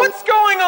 What's going?